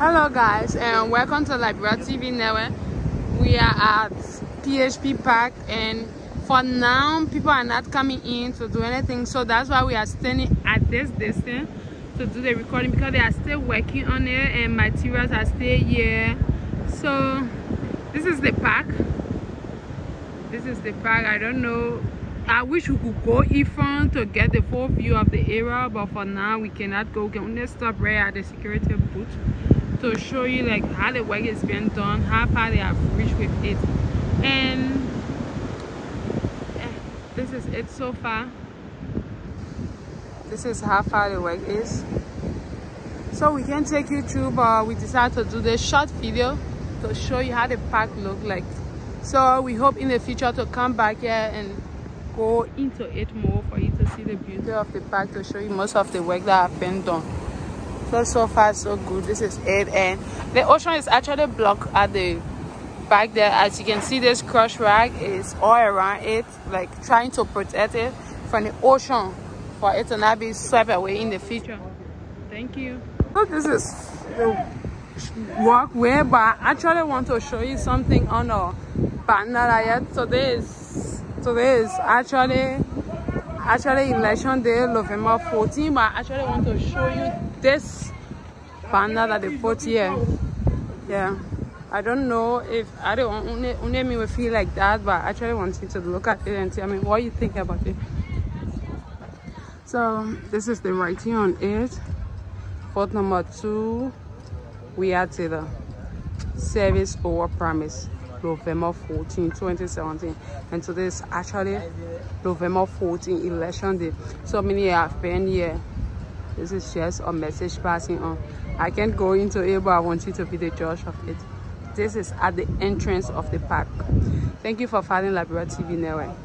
Hello guys and welcome to Liberia TV Network. We are at PHP Park and for now people are not coming in to do anything so that's why we are standing at this distance to do the recording because they are still working on it and materials are still here. So this is the park. This is the park. I don't know I wish we could go in to get the full view of the area, but for now we cannot go. We can only stop right at the security booth to show you like how the work is being done, how far they have reached with it. And eh, this is it so far. This is how far the work is. So we can take you through, but we decided to do this short video to show you how the park look like. So we hope in the future to come back here and go into it more for you to see the beauty of the park to show you most of the work that have been done so so far so good. This is it and the ocean is actually blocked at the back there. As you can see this crush rag is all around it like trying to protect it from the ocean for it to not be swept away in the future. Thank you. So this is the walkway but i actually want to show you something on a banner yet so this today is actually actually in election day november 14 but i actually want to show you this banner that they put here. Yeah. I don't know if i don't only, only me will feel like that but i actually want you to look at it and see i mean what you think about it. So this is the writing on it. Fourth number two we are to the service over promise November 14, 2017. And today is actually November 14, election day. So many have been here. This is just a message passing on. I can't go into it, but I want you to be the judge of it. This is at the entrance of the park. Thank you for following Liberia TV Network.